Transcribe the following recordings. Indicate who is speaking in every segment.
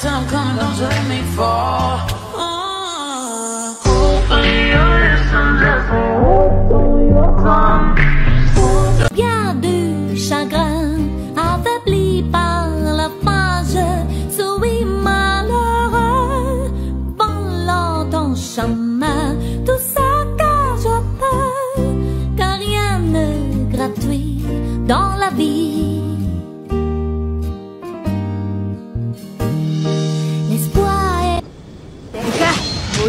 Speaker 1: time coming, don't let me fall. Uh,
Speaker 2: du chagrin, affaibli par la souris malheureux, volant ton chemin, tout ça car je car rien n'est gratuit dans la vie.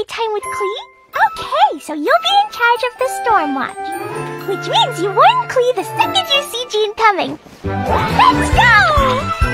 Speaker 3: playtime with Klee? Okay, so you'll be in charge of the storm watch. Which means you warn Klee the second you see Jean coming. Let's go!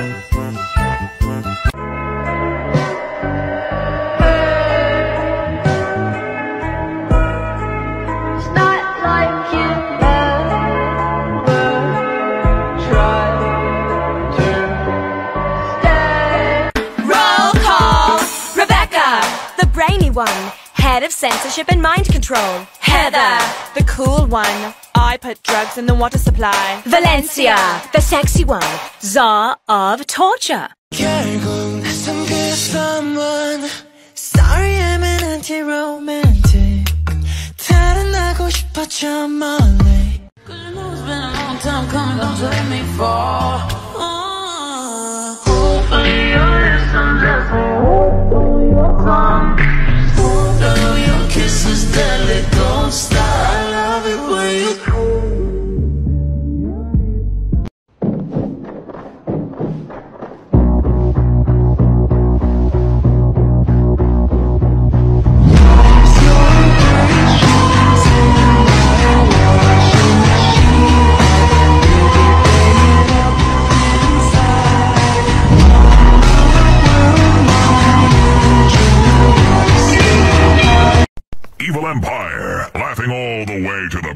Speaker 4: one, head of censorship and mind control. Heather, the cool one. I put drugs in the water supply. Valencia, the sexy one, czar of torture.
Speaker 5: 결국 낯선 그 someone Sorry I'm an anti-romantic 달아나고 싶었죠 멀리
Speaker 1: Cause you know it's been a long time coming, don't you let me fall. Uh, hopefully you'll listen just for your time.
Speaker 6: Evil Empire, laughing all the way to the